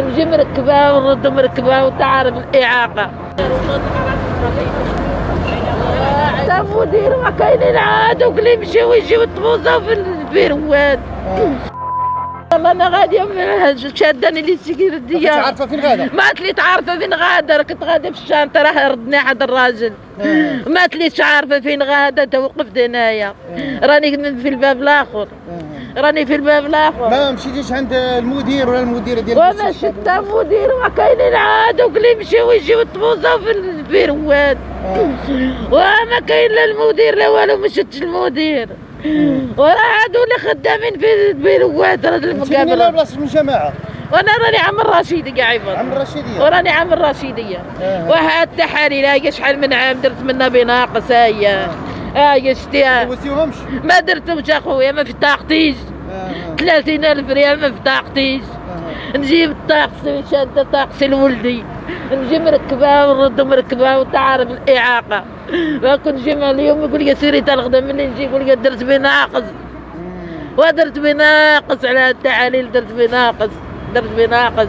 نجي مركبة ونرد مركبة وانت عارف الإعاقة. تا مدير ما كاينين عاد وكل يمشي ويجي ويطبوزة في الفيروات والله أنا غاديه شاداني لي كنت السكيورتيه عارفة فين غادا ما تليت عارفه فين غادة راه كنت غاده في الشانطه راه ردني حد الراجل. آه. ما تليتش عارفة فين غادة توقفت هنايا. راني من- في الباب الآخر. آه. راني في الباب الآخر. ما مشيتيش عند المدير ولا المديرة ديال وما المستشفى؟ شفت مدير ما كاينين عاد وكل يمشي ويجي ويطبوزة في الفيروات آه. وما كاين لا المدير لا والو ما شفتش المدير. وراه عادوا لي خدامين في الفيروات راه من المقابله بلاصة من الجماعه وأنا راني عم الرشيدي قاعد عم الرشيديه وراني عام الرشيدية آه. وهاد التحاليل هاي شحال من عام درت منها بناقص هاي هاي شتيها دوزتيوهمش ما درتهمش اخويا ما في طاقتيش آه. 30 ألف ريال ما في طاقتيش آه. نجيب الطاقسي شادة طاقسي لولدي. نجي مركبة ونرد مركبة وانت عارف الإعاقة. ما كنت نجي مع اليوم يقول لي سيري الغدا ملي نجي يقول لي درت بناقص. ودرت بناقص على التحاليل درت بناقص درت بناقص.